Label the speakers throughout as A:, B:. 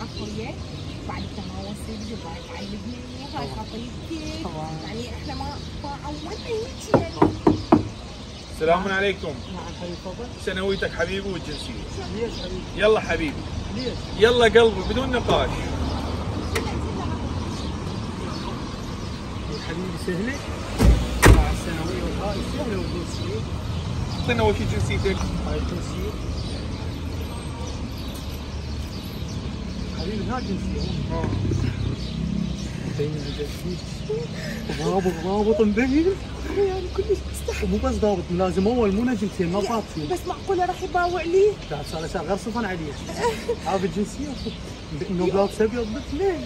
A: اخويا بعد هاي. يعني إحنا ما ما عودنا هيك يعني.
B: السلام عليكم. سنويتك حبيبي والجنسية
C: ليش حبيبي
B: يلا حبيبي.
C: ليش؟
B: يلا قلبي بدون نقاش.
C: حبيبي سهلة. مع الثانويه والهاي سهلة والجنسيه
B: أعطينا اول شيء جنسيتك.
C: هاي الجنسية حبيبي هاي جنسيه مبين الجنسيه ضابط ضابط مبين يعني كلش مستحي مو بس ضابط لازم اول مو نجمتين ما ضابطين
A: بس معقوله راح يباوع لي
C: لا صار صار غير صفن عليه هذا الجنسيه انه بلاطس ابيض باثنين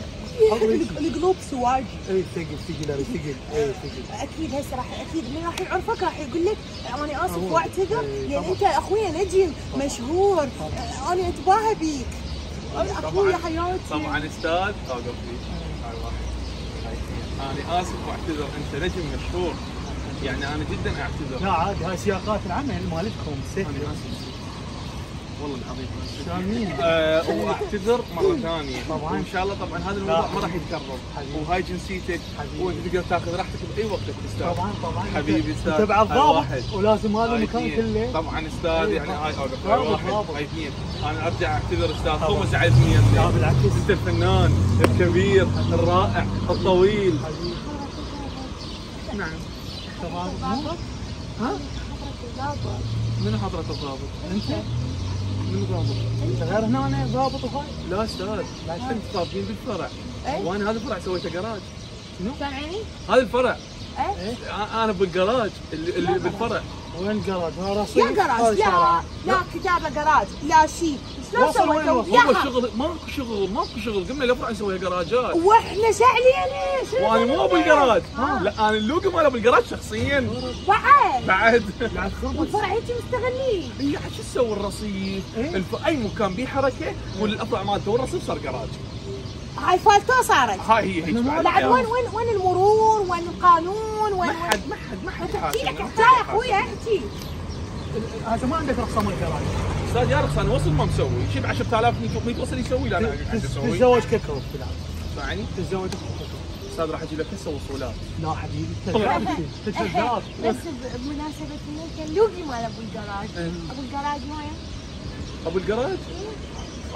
A: القلوب سواج
C: اي ثقل ثقل ثقل اي ثقل
A: أكيد هسه راح أكيد من راح يعرفك راح يقول لك أنا اسف واعتذر
C: لأن.
A: انت اخويا نجم مشهور أنا أتباهى بيك أخويا حياتي.
B: طبعا أستاذ. اوقف لي هاي واحد هاي اثنين. أنا آسف واعتذر. أنت نجم مشهور. يعني أنا جدا أعتذر.
C: لا عادي هاي سياقات العمل مالتكم. أنا
B: آسف. والله العظيم.
C: سامين
B: أه واعتذر مرة ثانية.
C: طبعاً.
B: وإن شاء الله طبعا هذا الموضوع ما راح يتكرر. وهاي جنسيتك. وانت تقدر تاخذ راحتك بأي وقت أستاذ.
C: طبعا طبعا.
B: حبيبي أستاذ.
C: أنت بعد
B: هاي
C: ضابط
B: واحد.
C: ولازم هذا المكان. كله.
B: طبعا أستاذ
C: أي
B: يعني. هاي واحد. هاي اثنين. أنا أرجع أعتذر أستاذ. مو زعلتني يا
C: لا. بالعكس.
B: انت الفنان الكبير الرائع الطويل. نعم.
C: تمام ها؟
B: من حضرة الضابط؟
C: أنت؟
B: من ضابط؟
C: غير هنا أنا ضابط وهاي
B: لا أستاذ انت ضابطين بالفرع.
A: إيه؟
B: وأنا هذا الفرع سويته جراج
A: سامعني؟
B: هذا الفرع.
C: إيه؟
B: أ- أنا بالجراج اللي, اللي بالفرع.
C: وين الجراج؟ ها راسي
A: يا جراج لا لا كتابة جراج لا شيء شلون سويتوا؟
B: هو
A: وياها؟
B: شغل ماكو شغل ماكو شغل قمنا الافرع نسويها جراجات
A: وإحنا شعلينا
B: وأنا مو؟ بالجراج. لا أنا اللوجو ماله بالجراج شخصيا
A: بعد
B: بعد
C: يعني خربط
A: والفرع هيك مستغلين
B: هي شو تسوي الرصيف؟
C: إيه؟
B: أي مكان به حركة والأفرع مالته والرصيف صار جراج
A: هاي فالتو صارت.
B: هاي هي هيك
A: بعد وين وين وين المرور؟ وين القانون؟ وين
B: ما حد ما حد ما حد
A: تحكي لك
B: حاكم.
A: حكايه اخويا احكي
C: هذا ما عندك رخصه مال الجراج
B: أستاذ يا رخص أنا وصل ما مسوي. شي ب 10000 100 وصل يسوي لا أنا قاعد أسوي
C: تتزوج تلعب
B: اسمعني
C: تتزوج
B: أستاذ راح أجيب لك هسه وصولات.
C: لا حبيبي تتزوج
A: بس بمناسبة انه كان لوقي مال أبو الجراج. أبو الجراج مايا
B: أبو الجراج؟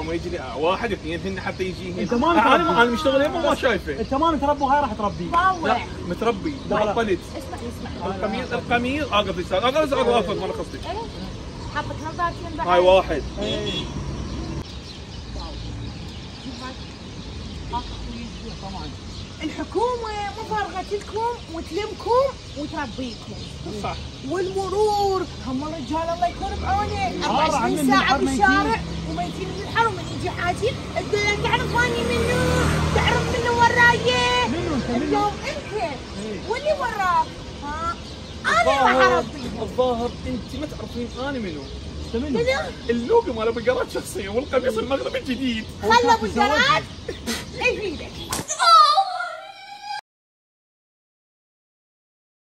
B: اما يجي لي واحد اثنين هن حتى يجي
C: أنت ما
B: أنا
C: متربي.
B: أنا مشتغل يمه ما شايفه
C: انت ما متربى هاي راح تربيه
B: لا متربي. معطلت
A: اسمع اسمع
B: القميص القميص اقف أستاذ اقف اقف اقف ما قصدي
A: إيه حاطك نظارتين
B: هاي واحد
C: طبعا
A: الحكومة مفرغة لكم وتلمكم وتربيكم.
B: صح.
A: والمرور هم الرجال الله يكون بعونه
C: آه،
A: 24
C: عمي من
A: ساعة
C: الحر ما
A: بالشارع وميتين من الحر ومن يجي حاجي. تقول له تعرف اني منو؟ تعرف منو وراي؟
C: منو أنت؟ منو؟
A: اليوم أنت. واللي وراك؟ ها؟ أنا راح
B: الظاهر
A: اربيهم
B: الظاهر أنت ما تعرفين أنا منو.
C: منو؟
B: اللوجو مال أبو الجراج شخصيا والقميص المغربي الجديد.
A: خلى أبو الجراج يفيدك!